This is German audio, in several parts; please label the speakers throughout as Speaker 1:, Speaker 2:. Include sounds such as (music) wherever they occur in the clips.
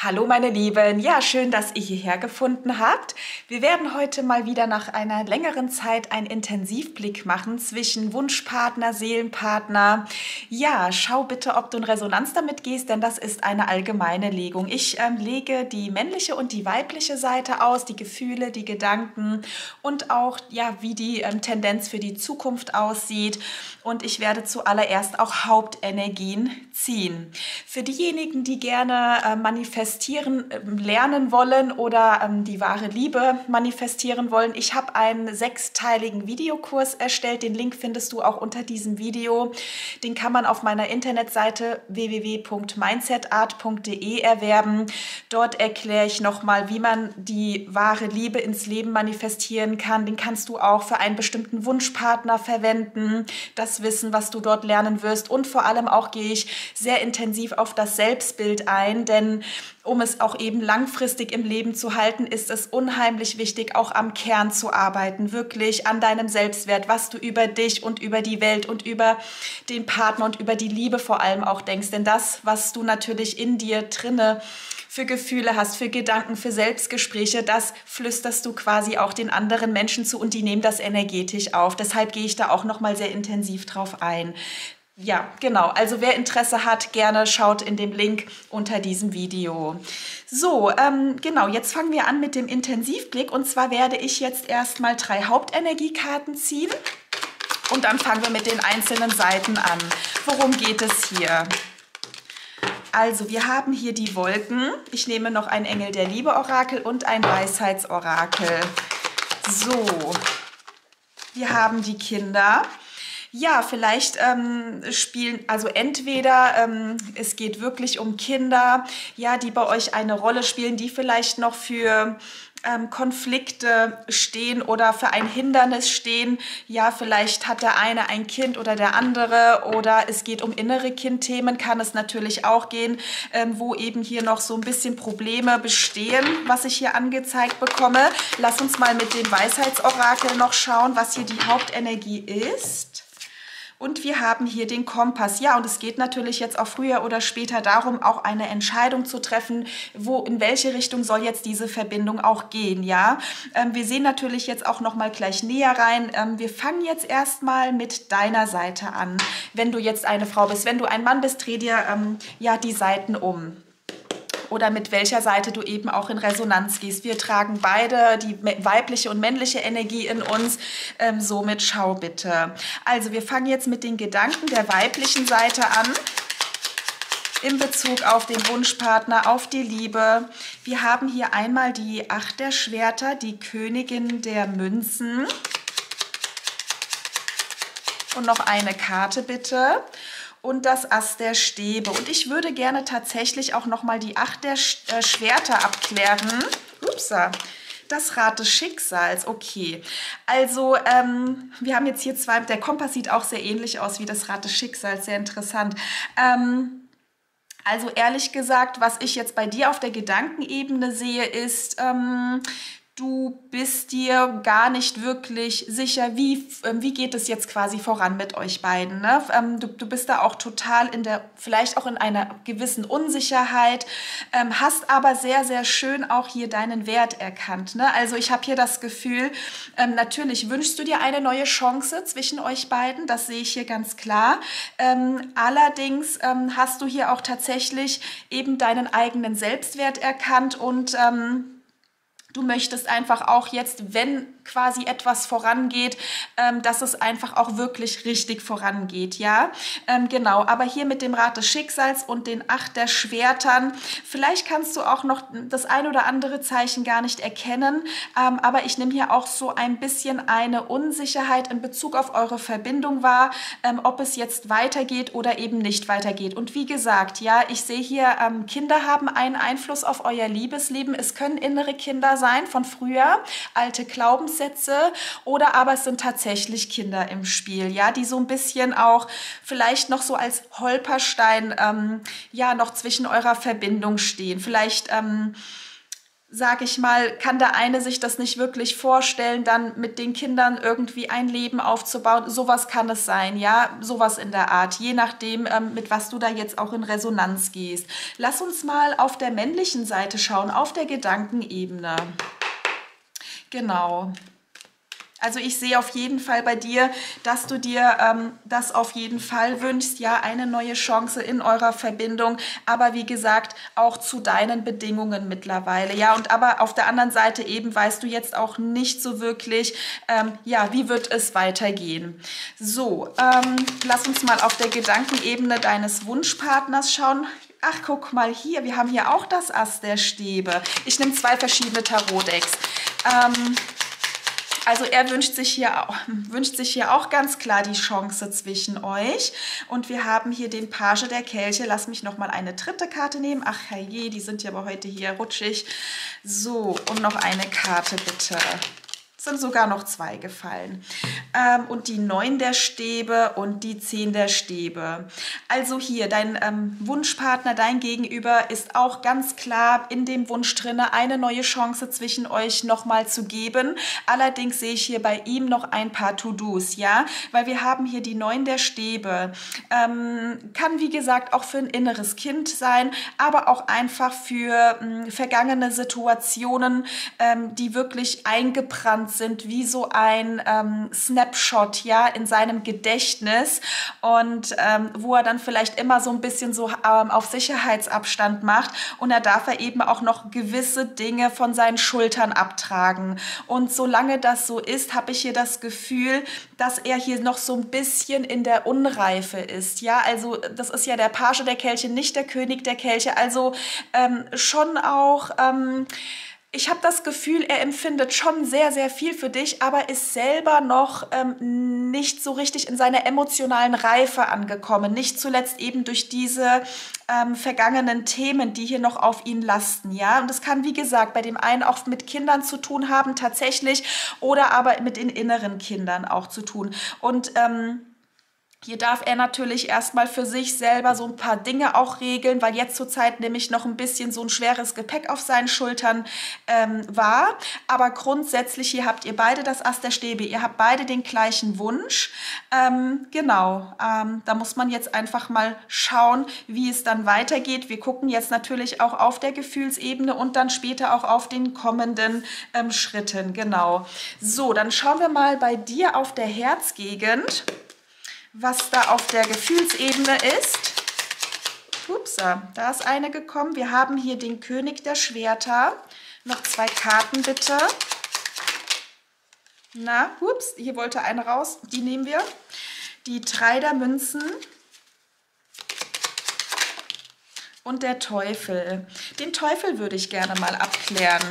Speaker 1: Hallo meine Lieben, ja schön, dass ihr hierher gefunden habt. Wir werden heute mal wieder nach einer längeren Zeit einen Intensivblick machen zwischen Wunschpartner, Seelenpartner. Ja, schau bitte, ob du in Resonanz damit gehst, denn das ist eine allgemeine Legung. Ich ähm, lege die männliche und die weibliche Seite aus, die Gefühle, die Gedanken und auch ja, wie die ähm, Tendenz für die Zukunft aussieht. Und ich werde zuallererst auch Hauptenergien ziehen. Für diejenigen, die gerne äh, manifestieren, manifestieren ähm, lernen wollen oder ähm, die wahre Liebe manifestieren wollen, ich habe einen sechsteiligen Videokurs erstellt. Den Link findest du auch unter diesem Video. Den kann man auf meiner Internetseite www.mindsetart.de erwerben. Dort erkläre ich nochmal, wie man die wahre Liebe ins Leben manifestieren kann. Den kannst du auch für einen bestimmten Wunschpartner verwenden. Das Wissen, was du dort lernen wirst. Und vor allem auch gehe ich sehr intensiv auf das Selbstbild ein, denn um es auch eben langfristig im Leben zu halten, ist es unheimlich wichtig, auch am Kern zu arbeiten, wirklich an deinem Selbstwert, was du über dich und über die Welt und über den Partner und über die Liebe vor allem auch denkst. Denn das, was du natürlich in dir drinne für Gefühle hast, für Gedanken, für Selbstgespräche, das flüsterst du quasi auch den anderen Menschen zu und die nehmen das energetisch auf. Deshalb gehe ich da auch noch mal sehr intensiv drauf ein. Ja, genau. Also wer Interesse hat, gerne schaut in dem Link unter diesem Video. So, ähm, genau, jetzt fangen wir an mit dem Intensivblick. Und zwar werde ich jetzt erstmal drei Hauptenergiekarten ziehen. Und dann fangen wir mit den einzelnen Seiten an. Worum geht es hier? Also, wir haben hier die Wolken. Ich nehme noch ein Engel der Liebe Orakel und ein Weisheitsorakel. So, wir haben die Kinder. Ja, vielleicht ähm, spielen, also entweder ähm, es geht wirklich um Kinder, ja, die bei euch eine Rolle spielen, die vielleicht noch für ähm, Konflikte stehen oder für ein Hindernis stehen. Ja, vielleicht hat der eine ein Kind oder der andere oder es geht um innere Kindthemen, kann es natürlich auch gehen, ähm, wo eben hier noch so ein bisschen Probleme bestehen, was ich hier angezeigt bekomme. Lass uns mal mit dem Weisheitsorakel noch schauen, was hier die Hauptenergie ist. Und wir haben hier den Kompass. Ja, und es geht natürlich jetzt auch früher oder später darum, auch eine Entscheidung zu treffen, wo, in welche Richtung soll jetzt diese Verbindung auch gehen, ja. Ähm, wir sehen natürlich jetzt auch noch mal gleich näher rein. Ähm, wir fangen jetzt erstmal mit deiner Seite an. Wenn du jetzt eine Frau bist, wenn du ein Mann bist, dreh dir ähm, ja die Seiten um oder mit welcher Seite du eben auch in Resonanz gehst. Wir tragen beide die weibliche und männliche Energie in uns. Ähm, somit schau bitte. Also wir fangen jetzt mit den Gedanken der weiblichen Seite an in Bezug auf den Wunschpartner, auf die Liebe. Wir haben hier einmal die Acht der Schwerter, die Königin der Münzen. Und noch eine Karte bitte und das Ass der Stäbe. Und ich würde gerne tatsächlich auch nochmal die Acht der äh, Schwerter abklären. Upsa. Das Rad des Schicksals, okay. Also, ähm, wir haben jetzt hier zwei, der Kompass sieht auch sehr ähnlich aus wie das Rad des Schicksals, sehr interessant. Ähm, also ehrlich gesagt, was ich jetzt bei dir auf der Gedankenebene sehe, ist, ähm, du bist dir gar nicht wirklich sicher, wie, ähm, wie geht es jetzt quasi voran mit euch beiden. Ne? Ähm, du, du bist da auch total in der, vielleicht auch in einer gewissen Unsicherheit, ähm, hast aber sehr, sehr schön auch hier deinen Wert erkannt. Ne? Also ich habe hier das Gefühl, natürlich wünschst du dir eine neue Chance zwischen euch beiden, das sehe ich hier ganz klar. allerdings hast du hier auch tatsächlich eben deinen eigenen Selbstwert erkannt und Du möchtest einfach auch jetzt, wenn quasi etwas vorangeht, ähm, dass es einfach auch wirklich richtig vorangeht, ja? Ähm, genau, aber hier mit dem Rat des Schicksals und den Acht der Schwertern, vielleicht kannst du auch noch das ein oder andere Zeichen gar nicht erkennen, ähm, aber ich nehme hier auch so ein bisschen eine Unsicherheit in Bezug auf eure Verbindung wahr, ähm, ob es jetzt weitergeht oder eben nicht weitergeht. Und wie gesagt, ja, ich sehe hier, ähm, Kinder haben einen Einfluss auf euer Liebesleben. Es können innere Kinder sein von früher, alte Glaubenssätze, Glaubenssätze oder aber es sind tatsächlich Kinder im Spiel, ja, die so ein bisschen auch vielleicht noch so als Holperstein ähm, ja noch zwischen eurer Verbindung stehen. Vielleicht ähm, sag ich mal, kann der eine sich das nicht wirklich vorstellen, dann mit den Kindern irgendwie ein Leben aufzubauen. Sowas kann es sein, ja, sowas in der Art, je nachdem, ähm, mit was du da jetzt auch in Resonanz gehst. Lass uns mal auf der männlichen Seite schauen, auf der Gedankenebene. Genau. Also ich sehe auf jeden Fall bei dir, dass du dir ähm, das auf jeden Fall wünschst, ja, eine neue Chance in eurer Verbindung, aber wie gesagt, auch zu deinen Bedingungen mittlerweile, ja, und aber auf der anderen Seite eben weißt du jetzt auch nicht so wirklich, ähm, ja, wie wird es weitergehen. So, ähm, lass uns mal auf der Gedankenebene deines Wunschpartners schauen. Ach, guck mal hier, wir haben hier auch das Ass der Stäbe. Ich nehme zwei verschiedene Tarot-Decks. Ähm, also er wünscht sich, hier, (laughs) wünscht sich hier auch ganz klar die Chance zwischen euch. Und wir haben hier den Page der Kelche. Lass mich noch mal eine dritte Karte nehmen. Ach je, die sind ja aber heute hier rutschig. So, und noch eine Karte bitte sind sogar noch zwei gefallen. Ähm, und die neun der Stäbe und die zehn der Stäbe. Also hier, dein ähm, Wunschpartner, dein Gegenüber ist auch ganz klar in dem Wunsch drinne, eine neue Chance zwischen euch nochmal zu geben. Allerdings sehe ich hier bei ihm noch ein paar To-Dos, ja, weil wir haben hier die neun der Stäbe. Ähm, kann wie gesagt auch für ein inneres Kind sein, aber auch einfach für mh, hm, vergangene Situationen, ähm, die wirklich eingebrannt sind wie so ein ähm, Snapshot ja in seinem Gedächtnis und ähm, wo er dann vielleicht immer so ein bisschen so ähm, auf Sicherheitsabstand macht und er darf er eben auch noch gewisse Dinge von seinen Schultern abtragen und solange das so ist, habe ich hier das Gefühl, dass er hier noch so ein bisschen in der Unreife ist. Ja, also das ist ja der Page der Kelche, nicht der König der Kelche. Also ähm, schon auch ähm, ich habe das Gefühl, er empfindet schon sehr, sehr viel für dich, aber ist selber noch ähm, nicht so richtig in seiner emotionalen Reife angekommen. Nicht zuletzt eben durch diese ähm, vergangenen Themen, die hier noch auf ihn lasten. Ja, und das kann, wie gesagt, bei dem einen auch mit Kindern zu tun haben, tatsächlich, oder aber mit den inneren Kindern auch zu tun. Und ähm, hier darf er natürlich erstmal für sich selber so ein paar Dinge auch regeln, weil jetzt zurzeit nämlich noch ein bisschen so ein schweres Gepäck auf seinen Schultern ähm, war. Aber grundsätzlich, hier habt ihr beide das Ast der Stäbe, ihr habt beide den gleichen Wunsch. Ähm, genau, ähm, da muss man jetzt einfach mal schauen, wie es dann weitergeht. Wir gucken jetzt natürlich auch auf der Gefühlsebene und dann später auch auf den kommenden ähm, Schritten. Genau. So, dann schauen wir mal bei dir auf der Herzgegend was da auf der Gefühlsebene ist. Ups, da ist eine gekommen. Wir haben hier den König der Schwerter. Noch zwei Karten bitte. Na, ups, hier wollte eine raus. Die nehmen wir. Die drei der Münzen. Und der Teufel. Den Teufel würde ich gerne mal abklären.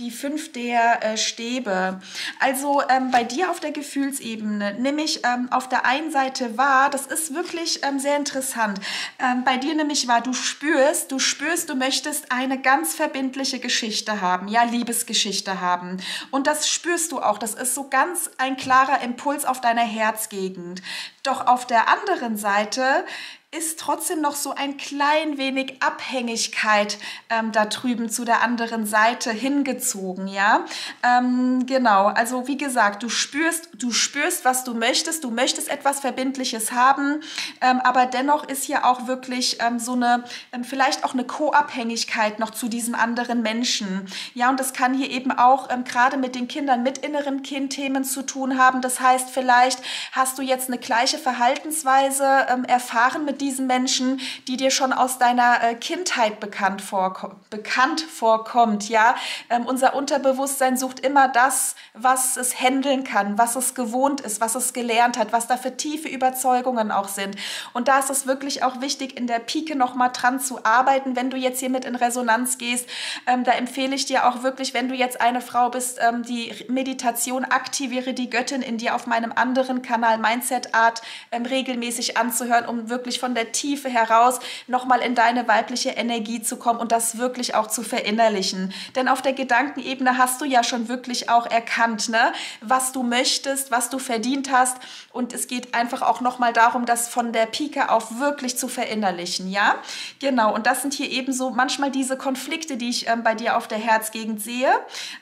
Speaker 1: Die fünf der äh, Stäbe. Also ähm, bei dir auf der Gefühlsebene nämlich ähm, auf der einen Seite war, das ist wirklich ähm, sehr interessant. Ähm, bei dir nämlich war, du spürst, du spürst, du möchtest eine ganz verbindliche Geschichte haben, ja, Liebesgeschichte haben. Und das spürst du auch. Das ist so ganz ein klarer Impuls auf deiner Herzgegend. Doch auf der anderen Seite ist trotzdem noch so ein klein wenig Abhängigkeit ähm, da drüben zu der anderen Seite hingezogen, ja. Ähm, genau, also wie gesagt, du spürst, du spürst, was du möchtest, du möchtest etwas Verbindliches haben, ähm, aber dennoch ist hier auch wirklich ähm, so eine, ähm, vielleicht auch eine Co-Abhängigkeit noch zu diesem anderen Menschen, ja. Und das kann hier eben auch ähm, gerade mit den Kindern mit inneren Kindthemen zu tun haben. Das heißt, vielleicht hast du jetzt eine gleiche Verhaltensweise erfahren diesen Menschen, die dir schon aus deiner äh, Kindheit bekannt, vorko bekannt vorkommt. Ja, ähm, unser Unterbewusstsein sucht immer das, was es handeln kann, was es gewohnt ist, was es gelernt hat, was da für tiefe Überzeugungen auch sind. Und da ist es wirklich auch wichtig, in der Pike noch mal dran zu arbeiten. Wenn du jetzt hier mit in Resonanz gehst, ähm, da empfehle ich dir auch wirklich, wenn du jetzt eine Frau bist, ähm, die Meditation aktiviere die Göttin in dir auf meinem anderen Kanal Mindset Art ähm, regelmäßig anzuhören, um wirklich von von der Tiefe heraus nochmal in deine weibliche Energie zu kommen und das wirklich auch zu verinnerlichen. Denn auf der Gedankenebene hast du ja schon wirklich auch erkannt, ne, was du möchtest, was du verdient hast und es geht einfach auch nochmal darum, das von der Pike auf wirklich zu verinnerlichen, ja? Genau, und das sind hier eben so manchmal diese Konflikte, die ich ähm, bei dir auf der Herzgegend sehe.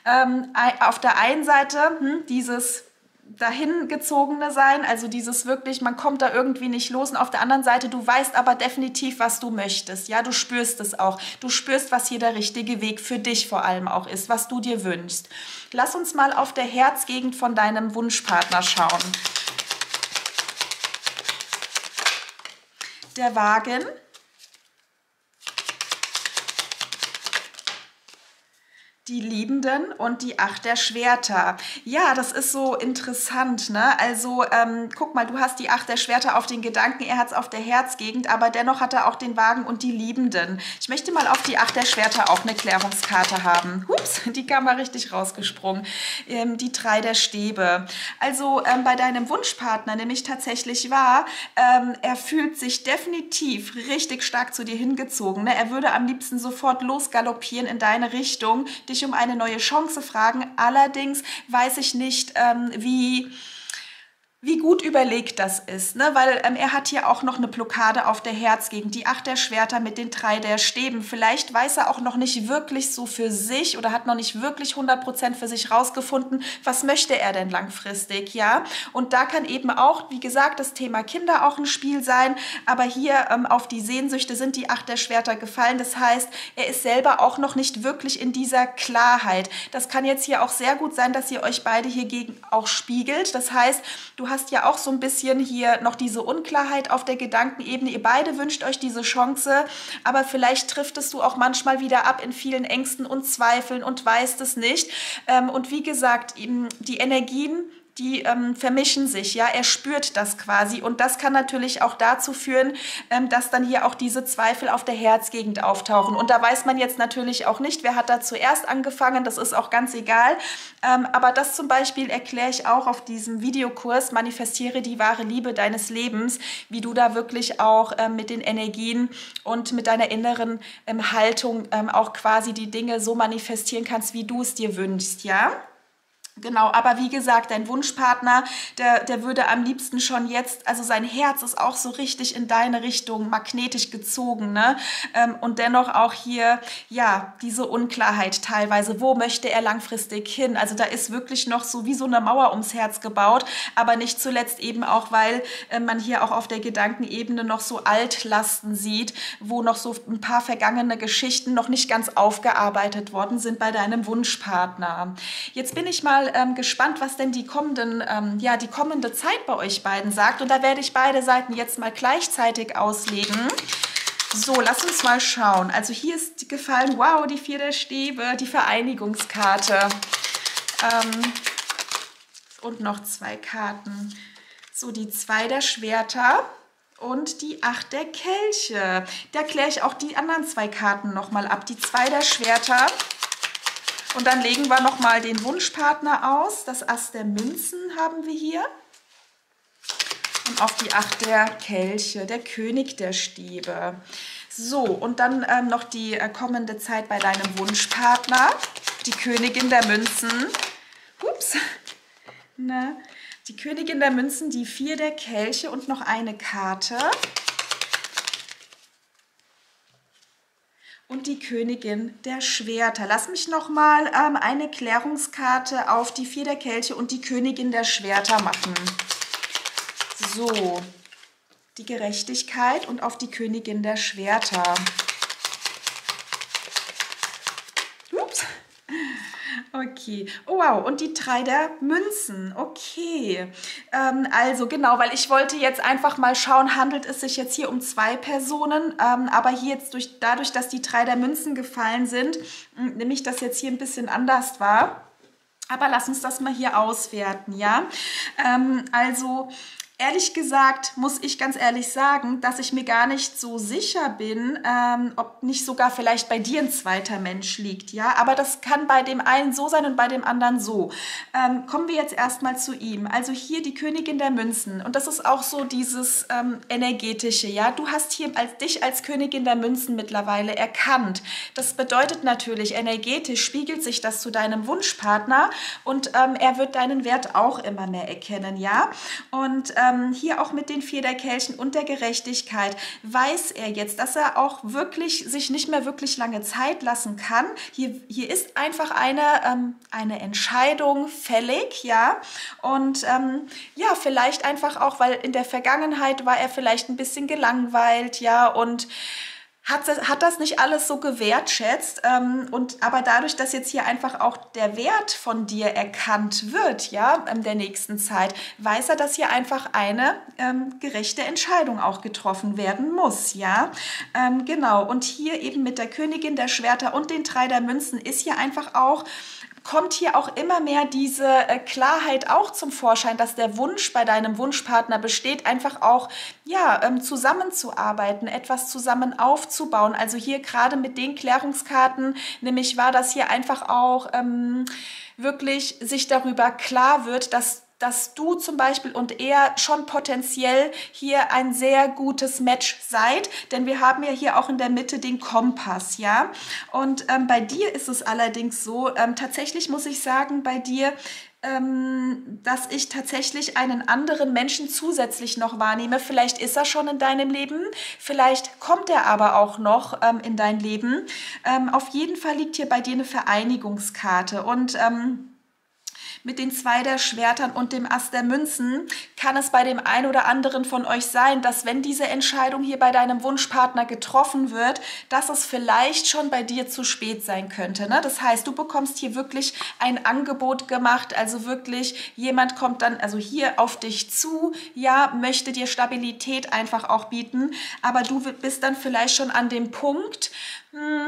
Speaker 1: Ähm, auf der einen Seite hm, dieses dahingezogene sein, also dieses wirklich, man kommt da irgendwie nicht los. Und auf der anderen Seite, du weißt aber definitiv, was du möchtest, ja, du spürst es auch, du spürst, was hier der richtige Weg für dich vor allem auch ist, was du dir wünschst. Lass uns mal auf der Herzgegend von deinem Wunschpartner schauen. Der Wagen die Liebenden und die Acht der Schwerter. Ja, das ist so interessant. Ne? Also ähm, guck mal, du hast die Acht der Schwerter auf den Gedanken, er hat es auf der Herzgegend, aber dennoch hat er auch den Wagen und die Liebenden. Ich möchte mal auf die Acht der Schwerter auch eine Klärungskarte haben. Hups, (laughs) die kam mal richtig rausgesprungen. Ähm, die drei der Stäbe. Also ähm, bei deinem Wunschpartner nämlich tatsächlich war, ähm, er fühlt sich definitiv richtig stark zu dir hingezogen. Ne? Er würde am liebsten sofort losgaloppieren in deine Richtung, dich dich um eine neue Chance fragen. Allerdings weiß ich nicht, ähm, wie wie gut überlegt das ist, ne? weil ähm, er hat hier auch noch eine Blockade auf der Herzgegend, die Acht der Schwerter mit den drei der Stäben. Vielleicht weiß er auch noch nicht wirklich so für sich oder hat noch nicht wirklich 100% für sich rausgefunden, was möchte er denn langfristig, ja? Und da kann eben auch, wie gesagt, das Thema Kinder auch ein Spiel sein, aber hier ähm, auf die Sehnsüchte sind die Acht der Schwerter gefallen. Das heißt, er ist selber auch noch nicht wirklich in dieser Klarheit. Das kann jetzt hier auch sehr gut sein, dass ihr euch beide hiergegen auch spiegelt. Das heißt, du hast ja auch so ein bisschen hier noch diese Unklarheit auf der Gedankenebene. Ihr beide wünscht euch diese Chance, aber vielleicht trifft es du auch manchmal wieder ab in vielen Ängsten und Zweifeln und weißt es nicht. Ähm, und wie gesagt, die Energien die ähm, vermischen sich, ja, er spürt das quasi. Und das kann natürlich auch dazu führen, ähm, dass dann hier auch diese Zweifel auf der Herzgegend auftauchen. Und da weiß man jetzt natürlich auch nicht, wer hat da zuerst angefangen, das ist auch ganz egal, ähm, aber das zum Beispiel erkläre ich auch auf diesem Videokurs, manifestiere die wahre Liebe deines Lebens, wie du da wirklich auch ähm, mit den Energien und mit deiner inneren ähm, Haltung ähm, auch quasi die Dinge so manifestieren kannst, wie du es dir wünschst, ja? Genau, aber wie gesagt, dein Wunschpartner, der, der würde am liebsten schon jetzt, also sein Herz ist auch so richtig in deine Richtung magnetisch gezogen, ne? Ähm, und dennoch auch hier, ja, diese Unklarheit teilweise. Wo möchte er langfristig hin? Also da ist wirklich noch so wie so eine Mauer ums Herz gebaut, aber nicht zuletzt eben auch, weil äh, man hier auch auf der Gedankenebene noch so Altlasten sieht, wo noch so ein paar vergangene Geschichten noch nicht ganz aufgearbeitet worden sind bei deinem Wunschpartner. Jetzt bin ich mal ähm, gespannt, was denn die, kommenden, ähm, ja, die kommende Zeit bei euch beiden sagt. Und da werde ich beide Seiten jetzt mal gleichzeitig auslegen. So, lass uns mal schauen. Also hier ist gefallen, wow, die vier der Stäbe, die Vereinigungskarte. Ähm, und noch zwei Karten. So, die zwei der Schwerter und die acht der Kelche. Da kläre ich auch die anderen zwei Karten nochmal ab. Die zwei der Schwerter und dann legen wir nochmal den Wunschpartner aus. Das Ass der Münzen haben wir hier. Und auf die Acht der Kelche, der König der Stäbe. So, und dann ähm, noch die äh, kommende Zeit bei deinem Wunschpartner. Die Königin der Münzen. Ups. Ne? Die Königin der Münzen, die vier der Kelche und noch eine Karte. Und die Königin der Schwerter. Lass mich noch mal ähm, eine Klärungskarte auf die vier der Kelche und die Königin der Schwerter machen. So, die Gerechtigkeit und auf die Königin der Schwerter. Okay. Oh, wow. Und die drei der Münzen. Okay. Ähm, also genau, weil ich wollte jetzt einfach mal schauen, handelt es sich jetzt hier um zwei Personen. Ähm, aber hier jetzt durch, dadurch, dass die drei der Münzen gefallen sind, hm, nehme ich das jetzt hier ein bisschen anders wahr. Aber lass uns das mal hier auswerten, ja. Ähm, also Ehrlich gesagt muss ich ganz ehrlich sagen, dass ich mir gar nicht so sicher bin, ähm, ob nicht sogar vielleicht bei dir ein zweiter Mensch liegt. Ja, aber das kann bei dem einen so sein und bei dem anderen so. Ähm, kommen wir jetzt erstmal zu ihm. Also hier die Königin der Münzen und das ist auch so dieses ähm, energetische. Ja, du hast hier als dich als Königin der Münzen mittlerweile erkannt. Das bedeutet natürlich energetisch spiegelt sich das zu deinem Wunschpartner und ähm, er wird deinen Wert auch immer mehr erkennen. Ja, und ähm, ähm, hier auch mit den vier der Kelchen und der Gerechtigkeit, weiß er jetzt, dass er auch wirklich sich nicht mehr wirklich lange Zeit lassen kann. Hier, hier ist einfach eine, ähm, eine Entscheidung fällig, ja. Und ähm, ja, vielleicht einfach auch, weil in der Vergangenheit war er vielleicht ein bisschen gelangweilt, ja, und hat, hat das nicht alles so gewertschätzt. Ähm, und, aber dadurch, dass jetzt hier einfach auch der Wert von dir erkannt wird, ja, in der nächsten Zeit, weiß er, dass hier einfach eine ähm, gerechte Entscheidung auch getroffen werden muss, ja. Ähm, genau. Und hier eben mit der Königin der Schwerter und den drei der Münzen ist hier einfach auch kommt hier auch immer mehr diese äh, Klarheit auch zum Vorschein, dass der Wunsch bei deinem Wunschpartner besteht, einfach auch ja, ähm, zusammenzuarbeiten, etwas zusammen aufzubauen. Also hier gerade mit den Klärungskarten, nämlich war das hier einfach auch ähm, wirklich sich darüber klar wird, dass dass du zum Beispiel und er schon potenziell hier ein sehr gutes Match seid, denn wir haben ja hier auch in der Mitte den Kompass, ja. Und ähm, bei dir ist es allerdings so, ähm, tatsächlich muss ich sagen, bei dir ähm, dass ich tatsächlich einen anderen Menschen zusätzlich noch wahrnehme. Vielleicht ist er schon in deinem Leben, vielleicht kommt er aber auch noch ähm, in dein Leben. Ähm, auf jeden Fall liegt hier bei dir eine Vereinigungskarte und ähm, mit den zwei der Schwertern und dem Ass der Münzen kann es bei dem einen oder anderen von euch sein, dass wenn diese Entscheidung hier bei deinem Wunschpartner getroffen wird, dass es vielleicht schon bei dir zu spät sein könnte. Ne? Das heißt, du bekommst hier wirklich ein Angebot gemacht, also wirklich jemand kommt dann also hier auf dich zu, ja, möchte dir Stabilität einfach auch bieten, aber du bist dann vielleicht schon an dem Punkt,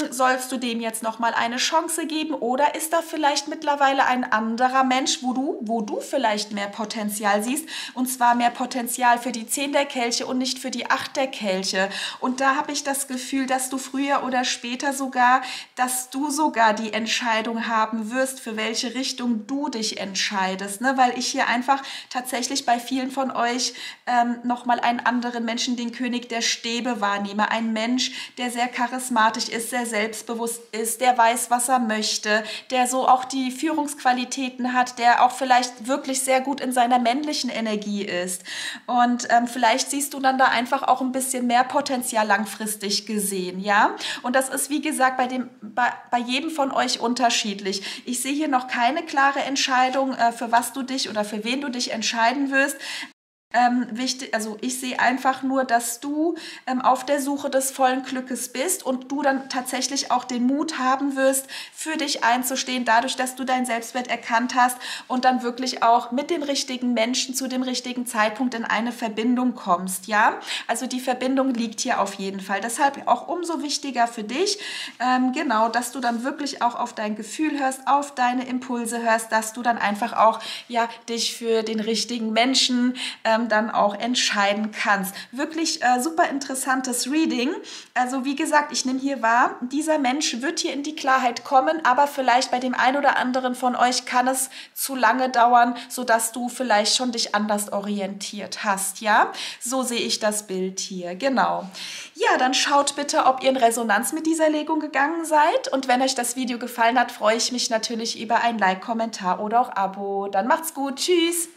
Speaker 1: sollst du dem jetzt noch mal eine Chance geben? Oder ist da vielleicht mittlerweile ein anderer Mensch, wo du, wo du vielleicht mehr Potenzial siehst? Und zwar mehr Potenzial für die 10 der Kelche und nicht für die 8 der Kelche. Und da habe ich das Gefühl, dass du früher oder später sogar, dass du sogar die Entscheidung haben wirst, für welche Richtung du dich entscheidest, ne? weil ich hier einfach tatsächlich bei vielen von euch ähm, noch mal einen anderen Menschen, den König der Stäbe wahrnehme, ein Mensch, der sehr charismatisch ist, der selbstbewusst ist, der weiß, was er möchte, der so auch die Führungsqualitäten hat, der auch vielleicht wirklich sehr gut in seiner männlichen Energie ist. Und ähm, vielleicht siehst du dann da einfach auch ein bisschen mehr Potenzial langfristig gesehen, ja? Und das ist, wie gesagt, bei, dem, bei, bei jedem von euch unterschiedlich. Ich sehe hier noch keine klare Entscheidung, äh, für was du dich oder für wen du dich entscheiden wirst. Ähm, wichtig, also ich sehe einfach nur, dass du ähm, auf der Suche des vollen Glückes bist und du dann tatsächlich auch den Mut haben wirst, für dich einzustehen, dadurch, dass du deinen Selbstwert erkannt hast und dann wirklich auch mit dem richtigen Menschen zu dem richtigen Zeitpunkt in eine Verbindung kommst. Ja, also die Verbindung liegt hier auf jeden Fall. Deshalb auch umso wichtiger für dich, ähm, genau, dass du dann wirklich auch auf dein Gefühl hörst, auf deine Impulse hörst, dass du dann einfach auch ja dich für den richtigen Menschen ähm, ähm, dann auch entscheiden kannst. Wirklich äh, super interessantes Reading. Also wie gesagt, ich nehme hier wahr, dieser Mensch wird hier in die Klarheit kommen, aber vielleicht bei dem einen oder anderen von euch kann es zu lange dauern, sodass du vielleicht schon dich anders orientiert hast. Ja, so sehe ich das Bild hier. Genau. Ja, dann schaut bitte, ob ihr in Resonanz mit dieser Legung gegangen seid. Und wenn euch das Video gefallen hat, freue ich mich natürlich über ein Like, Kommentar oder auch Abo. Dann macht's gut. Tschüss.